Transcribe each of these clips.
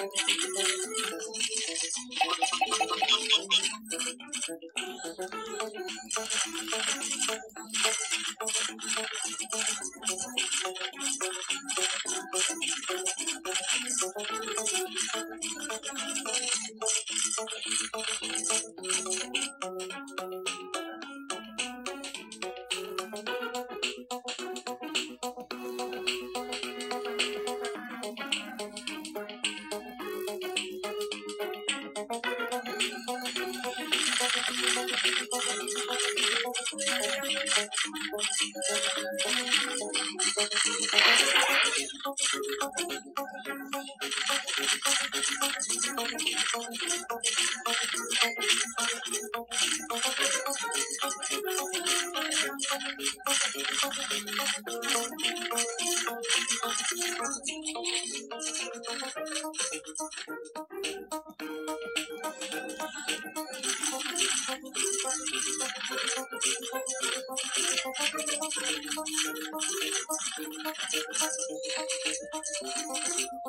Thank you.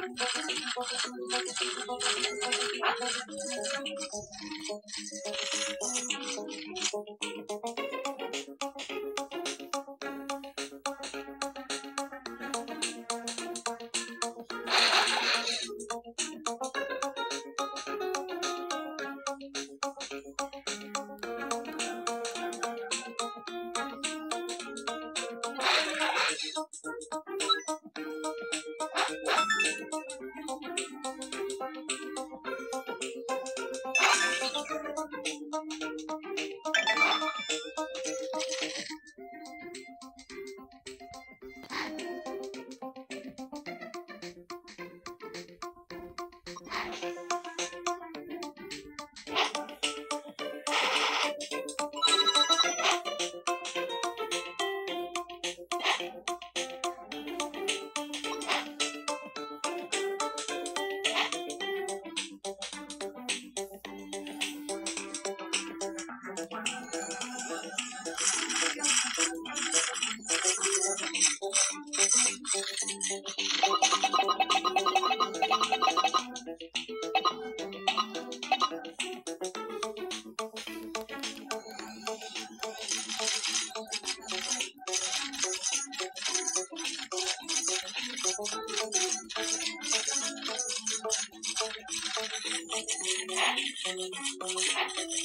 Thank you. and then boom, boom, boom.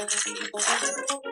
Gracias.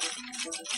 Gracias.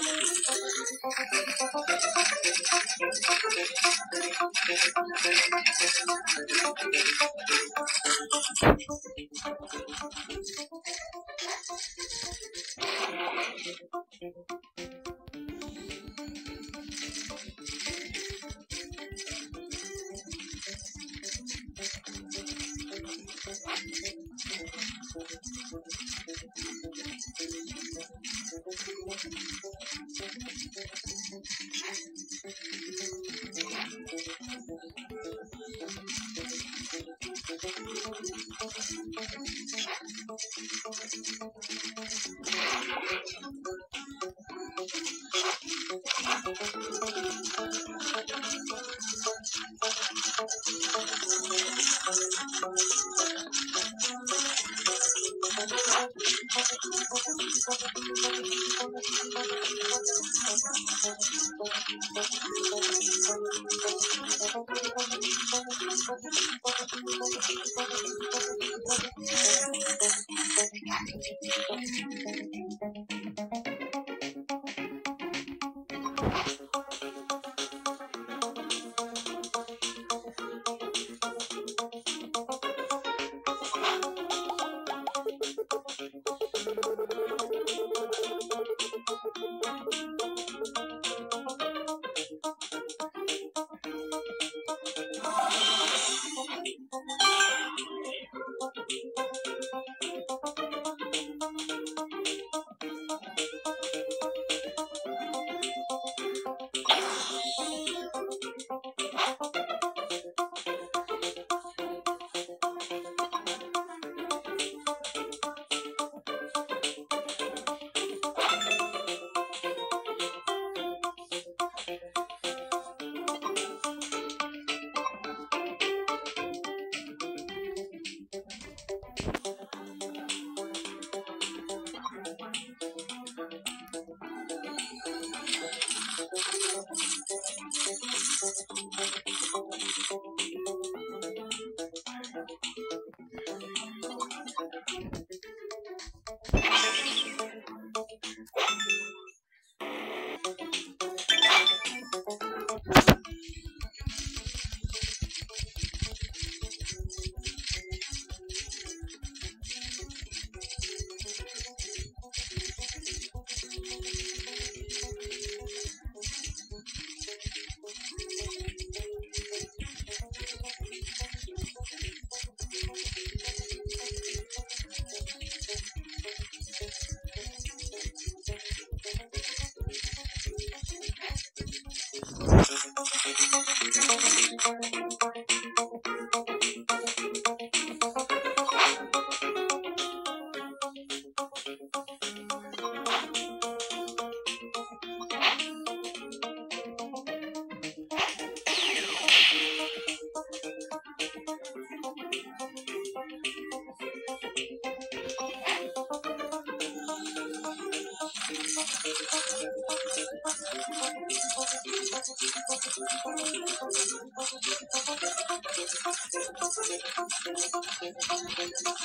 Thank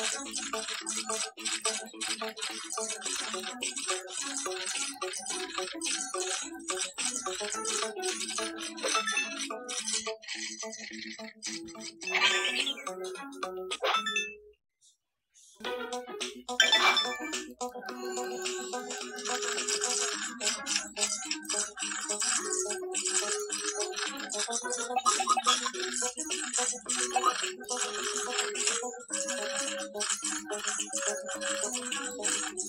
you.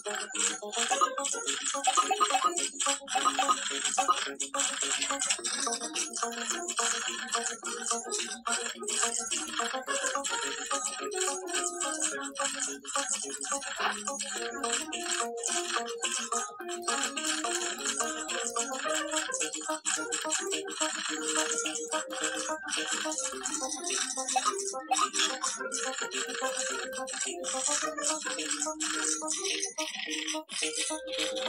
ありがと。ちょっと待って。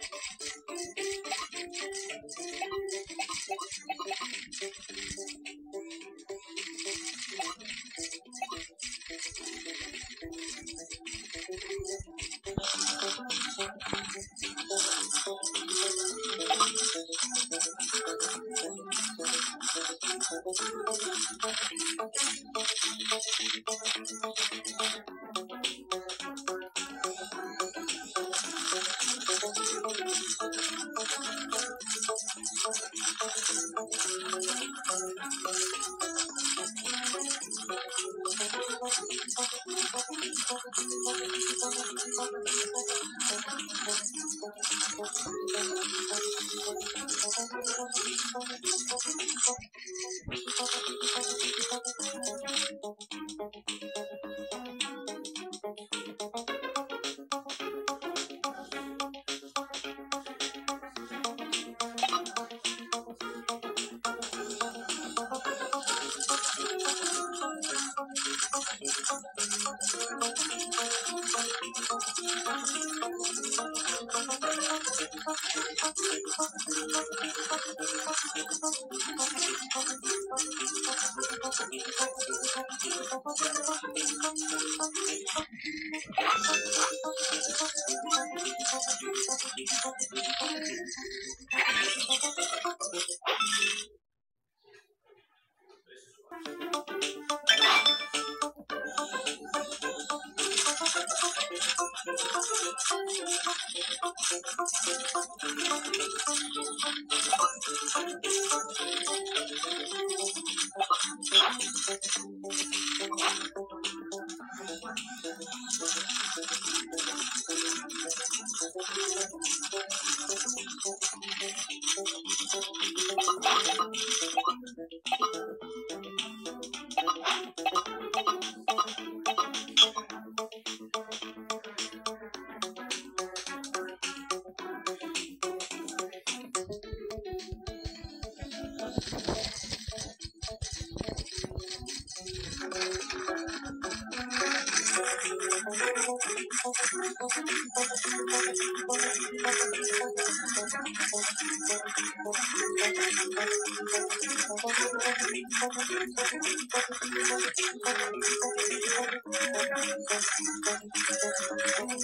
Thank you.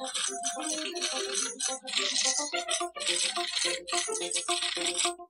Thank you.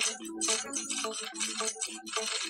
Thank you.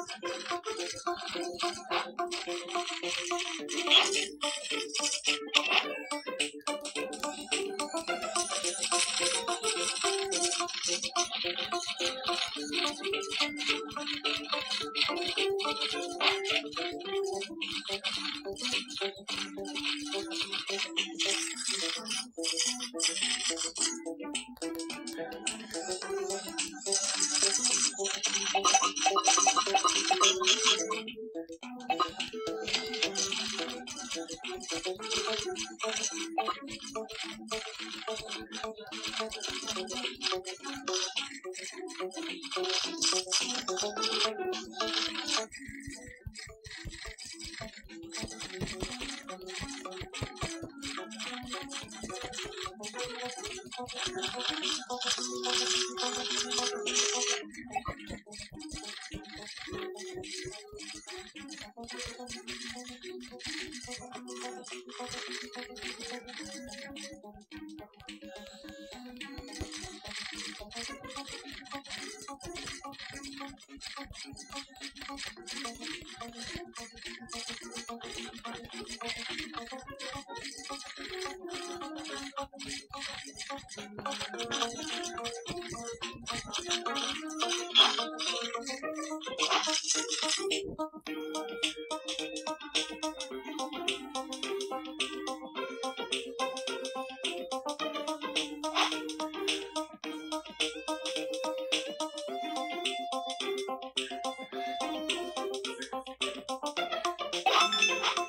you.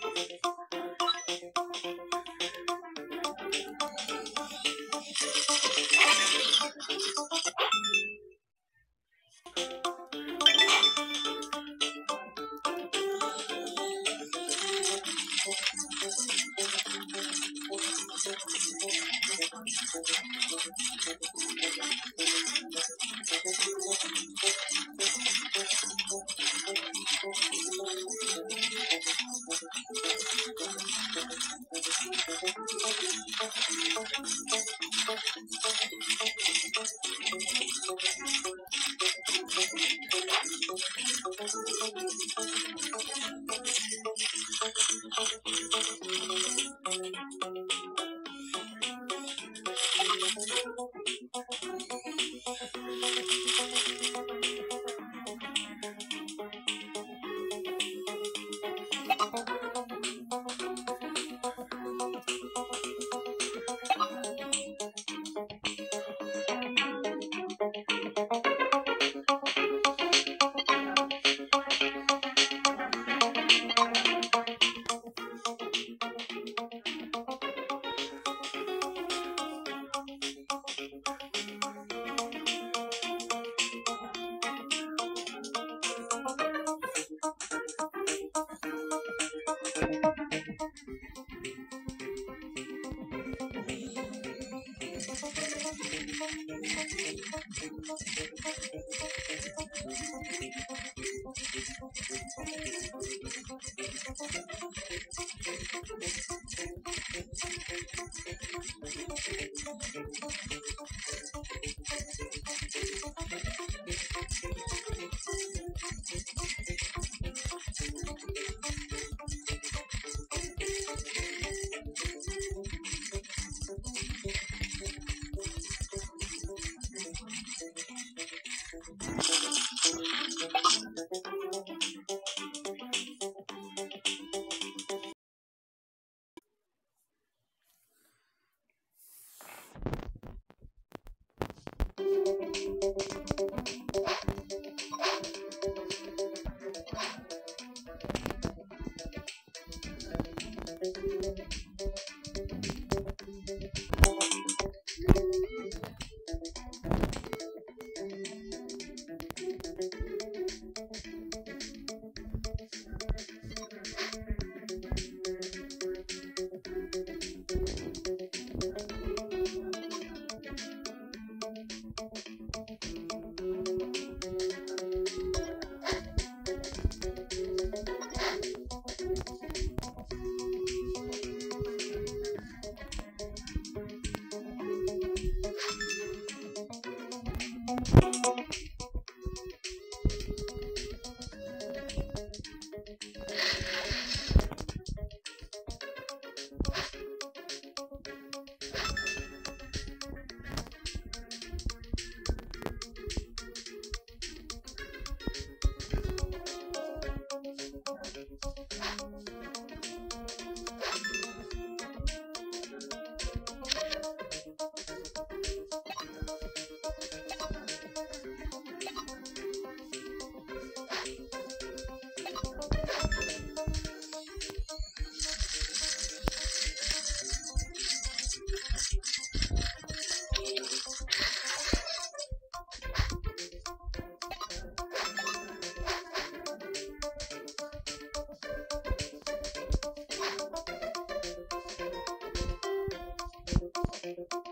どこに行ったの? Thank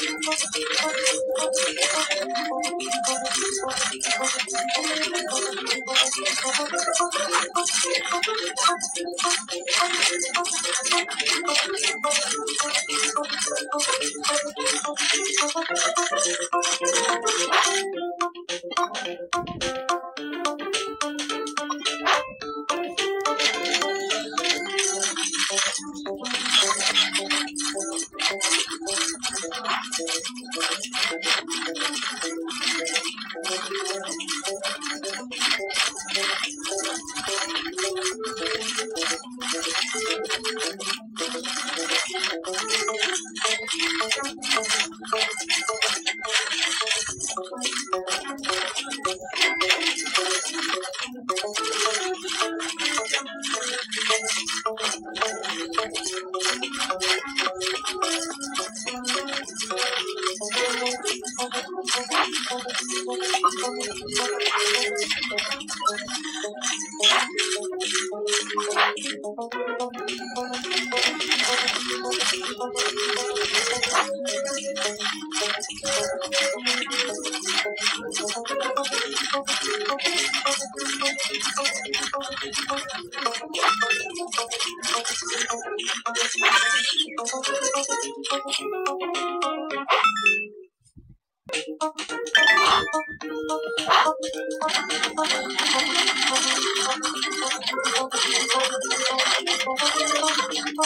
Thank you.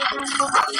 啊。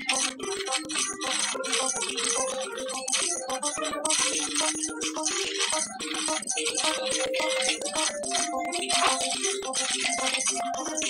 Thank you.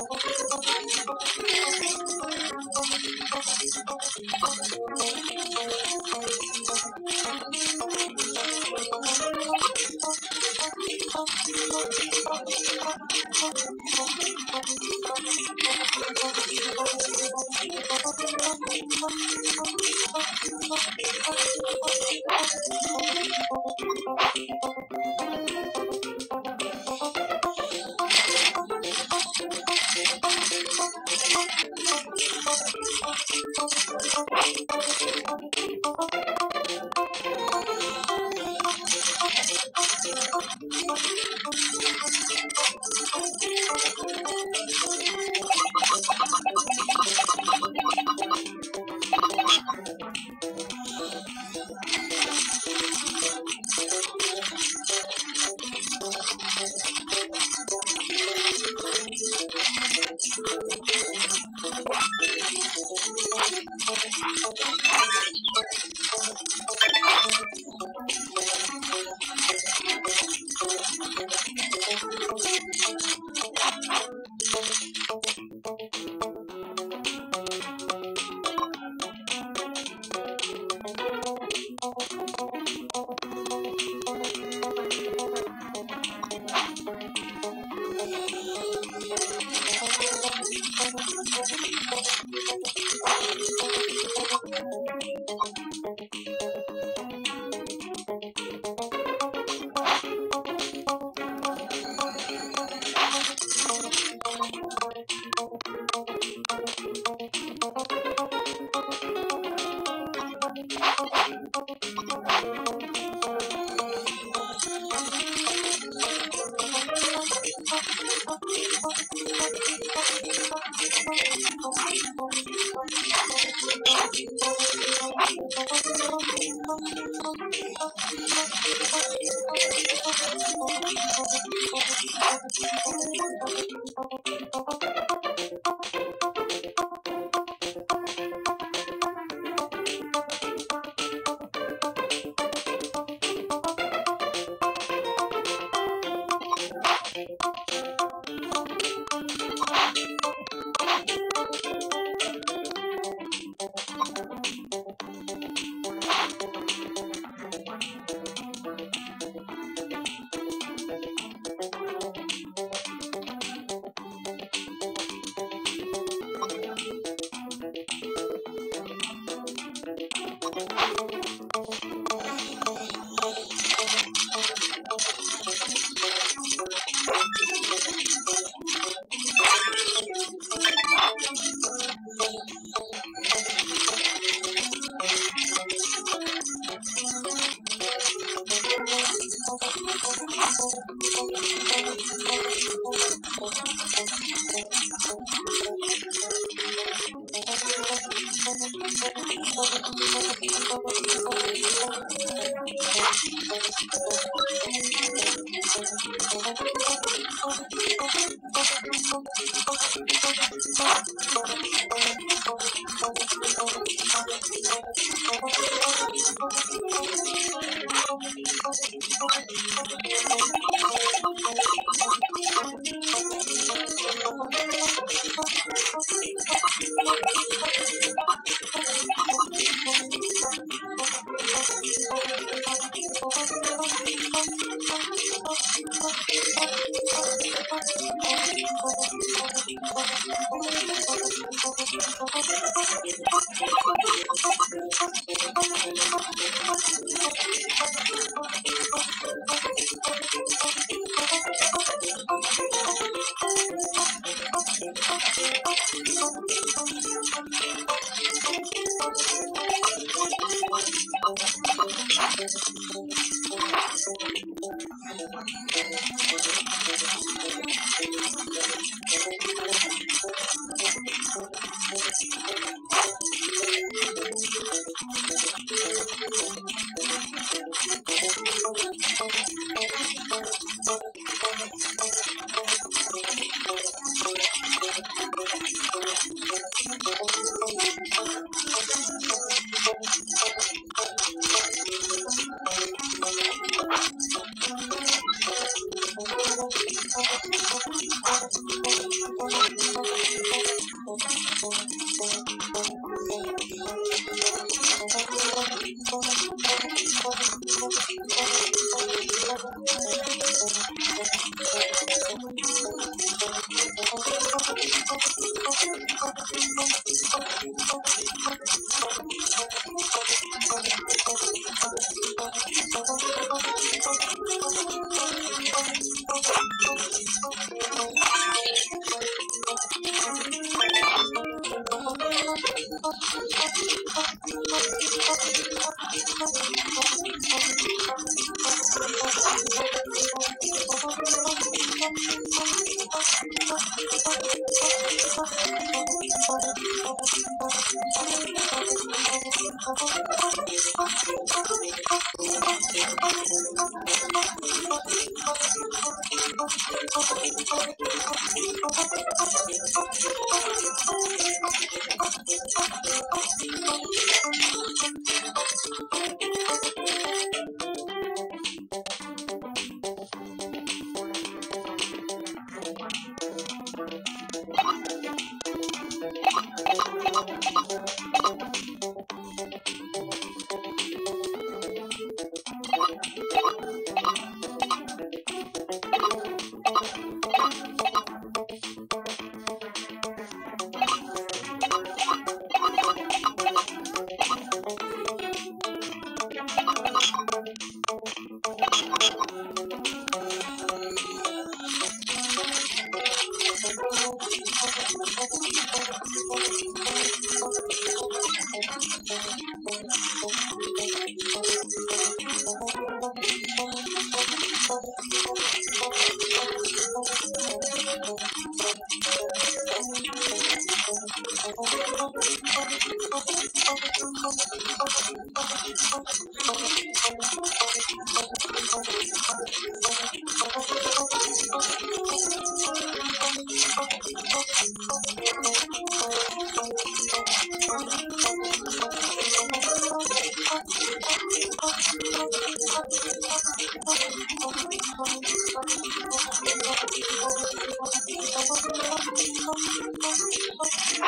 Thank you.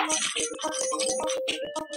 ハハハハ!